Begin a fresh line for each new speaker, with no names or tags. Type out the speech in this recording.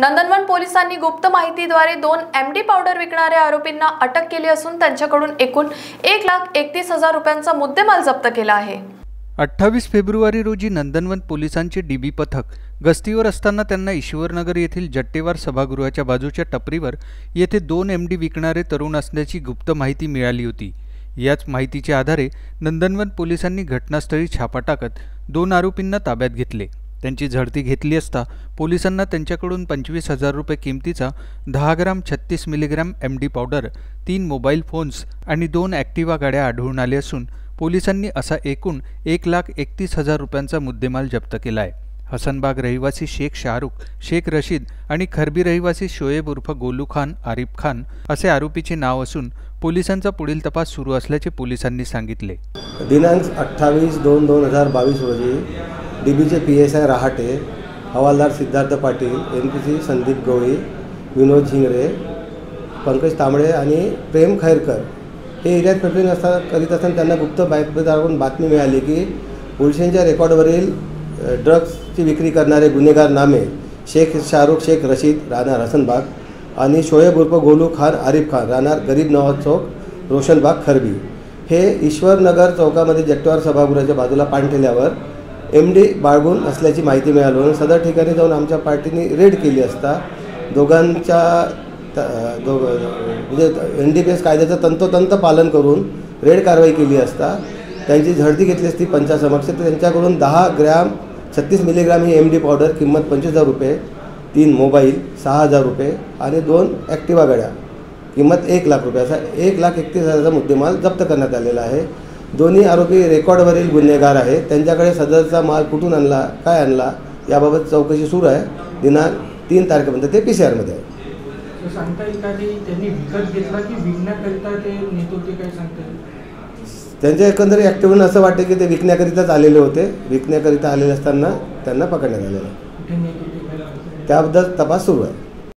नंदनवन पोलिसांनी गुप्त माहितीद्वारे दोन एम डी पावडर विकणाऱ्या आरोपींना अटक केली असून त्यांच्याकडून एकूण एक लाख एकतीस हजार रुपयांचा मुद्देमाल जप्त केला आहे.
अठ्ठावीस फेब्रुवारी रोजी नंदनवन पोलिसांचे डीबी पथक गस्तीवर असताना त्यांना ईश्वरनगर येथील जट्टेवार सभागृहाच्या बाजूच्या टपरीवर येथे दोन एम डी विकणारे तरुण असल्याची गुप्त माहिती मिळाली होती. याच माहितीच्या आधारे नंदनवन पोलिसांनी घटनास्थळी छापा टाकत दोन आरोपींना ताब्यात घेतले. त्यांची झडती घेतली असता पोलिसांना त्यांच्याकडून पंचवीस हजार रुपये किमतीचा दहा ग्राम छत्तीस मिलीग्रॅम एम डी पावडर तीन मोबाईल फोन्स आणि दोन ॲक्टिवा गाड्या आढळून आल्या असून पोलिसांनी असा एकूण एक लाख एकतीस हजार रुपयांचा मुद्देमाल जप्त केला आहे हसनबाग रहिवासी शेख शाहरुख शेख रशीद आणि खरबी रहिवासी शोएब उर्फ गोलू खान आरिफ खान असे आरोपीचे नाव असून पोलिसांचा पुढील तपास सुरू असल्याचे पोलिसांनी सांगितले.
दिनांक अठ्ठावीस दोन दोन हजार बावीस रोजी डी बीचे पी एस आय रहाटे हवालदार Siddharth Patil N P C Sandeep Gawali Vinod Zingare Pankaj Tambde आणि प्रेम खैरकर. हे एरियात पेट्रोलिंग असता करीत असताना त्यांना गुप्त बातमीदाराकडून बातमी मिळाली की पोलिसांच्या रेकॉर्डवरील ड्रग्सची विक्री करणारे गुन्हेगार नामे शेख शाहरुख शेख रशीद राहणार हसनबाग आणि शोएब उर्फ गोलू खान आरिफ खान राहणार गरीब नवाज चौक रोशनबाग खरबी. हे ईश्वरनगर चौकामध्ये जट्टवार सभागृहाच्या बाजूला पाणठेल्यावर एम डी बाळगून असल्याची माहिती मिळाली. म्हणून सदर ठिकाणी जाऊन आमच्या पार्टीने रेड केली असता. दोघांच्या त- म्हणजे एन डी पी एस कायद्याचं तंतोतंत पालन करून रेड कारवाई केली असता. त्यांची झडती घेतली असती पंचासमक्ष. तर त्यांच्याकडून दहा ग्रॅम छत्तीस मिलीग्राम ही एम डी पावडर किंमत पंचवीस हजार रुपये तीन मोबाईल सहा हजार रुपये आणि दोन ॲक्टिवा गाड्या. किंमत एक लाख रुपये. असा एक लाख एकतीस हजाराचा मुद्देमाल जप्त करण्यात आलेला आहे. दोन्ही आरोपी रेकॉर्डवरील गुन्हेगार आहेत. त्यांच्याकडे सदरचा माल कुठून आणला काय आणला याबाबत चौकशी सुरू आहे. दिनांक तीन तारखेपर्यंत ते पी सी आरमध्ये आहे. त्यांच्या एकंदरीत ॲक्टिव्हन असं वाटतं की ते विकण्याकरिताच आलेले होते. विकण्याकरिता आलेले असताना त्यांना पकडण्यात आलेलं त्याबद्दल तपास सुरू आहे.